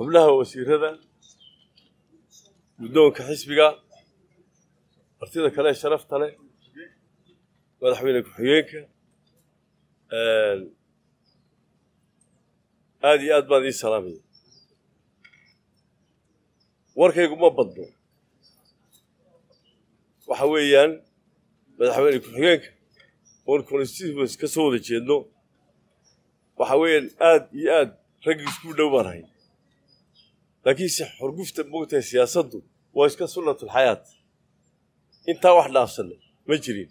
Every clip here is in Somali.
xubnaha wasiirada guddoonka xisbiga martida kale sharafta leh madaxweyne ku-xigeenka aada iyo aad baan ii salaamaya. Warkaygu ma badno. Waxa weeyaan madaxweyne ku-xigeenka oon constituents ka soo wada jeedno. Waxa weeyaan aad iyo aad raggii isku dhow baan ahay laakiinse xorgufta moogtahay siyaasaddu waa iska sunnatulxayaat intaa wax dhaafsanna ma jirin.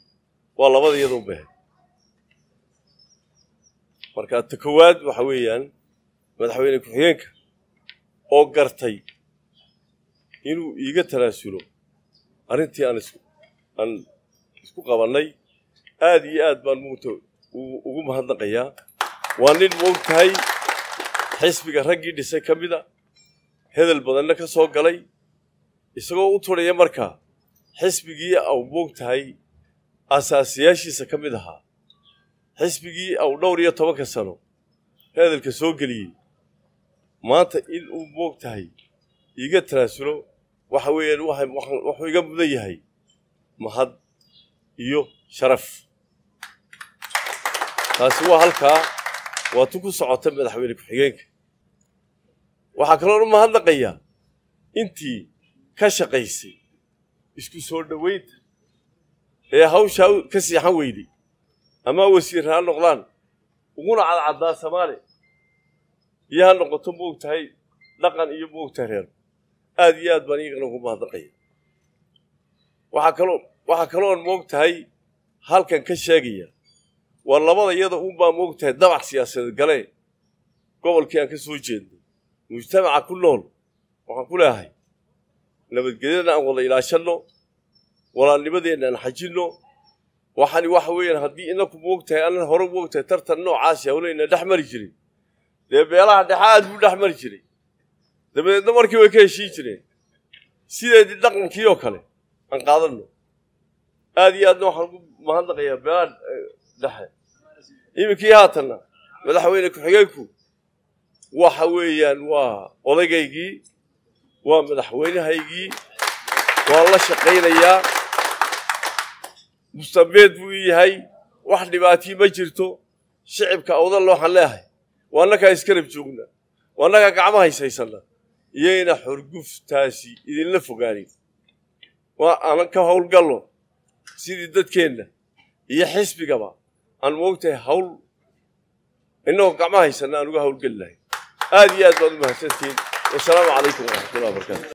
Waa labada iyadoo bahay marka ta kowaad waxa weeyaan madaxweyne ku-xigeenka oo gartay inuu iiga tanaasulo arrintii aan aan isku qabannay aad iyo aad baan muugta ugu mahadnaqayaa. Waa nin moogtahay xisbiga raggii dhisay ka mida hedel badanna ka soo galay isagoo u turhaya markaa xisbigii au moogtahay asaasiyaashiisa ka mid ahaa. Xisbigii au dhowr iyo tobanka sano. Hedelka soo geliyey. Maanta in uu moogtahay iiga tanaasulo waxa weeyaan wuxuu iga mudan yahay. Mahad iyo sharaf. Taasi waa halkaa. Waa tu ku socota madaxweyne ku-xigeenka waxaa kaloo u mahadnaqayaa intii ka shaqaysay isku soo dhowaynta ee hawshaa ka siixan weyday. Ama wasiir ha noqdaan uguna cadcaddaa soomaali iyo ha noqoto moogtahay dhaqan iyo moogtahay reer. Aad iyo aad baan iyagana ugu mahadnaqaya. Waxaa kaloo waxaa kaloon moogtahay halkan ka sheegaya waa labada iyada unbaa moogtahay dabac siyaasadeed galee gobolkii aan ka soo jeedno mujtamaca ku nool waxaan ku leehay nabadgelyadana aan wada ilaashanno walaalnimadeenna aan xajinno waxani waxa weeyaan haddii inaku moogtahay anan hore moogtahay tartan noocaasi hawleyna dhex mari jirin. Dee beelaha dhexe aad buu dhex mari jiray. Dabadeedna markii way ka heshiin jireen. Sideedii dhaqankii oo kale aan qaadanno. Aad iyo aadna waxaan ugu mahadnaqayaa beelaha dhexe. Iminkii haatanna madaxweyne ku-xigeenku waxa weeyaan waa odaygaygii waa madaxweynahaygii waan la shaqaynayaa. Mustabeed buu ii yahay wax dhibaatii ma jirto shicibka awdalla waxaan leehay waa annakaa iskarab joogna waa annagaa gacma haysaysana iyayna xorguftaasi idinla fogaanin. Waa aanan ka howlgallo sidii dadkeenna iyo xisbigaba aan moogtahay hawl innagoo gacma haysanna aan uga howlgeli lahay aad iyo aad baad u mahadsantihiin wasalaamu calaykum waraxmatullahi wabarakatu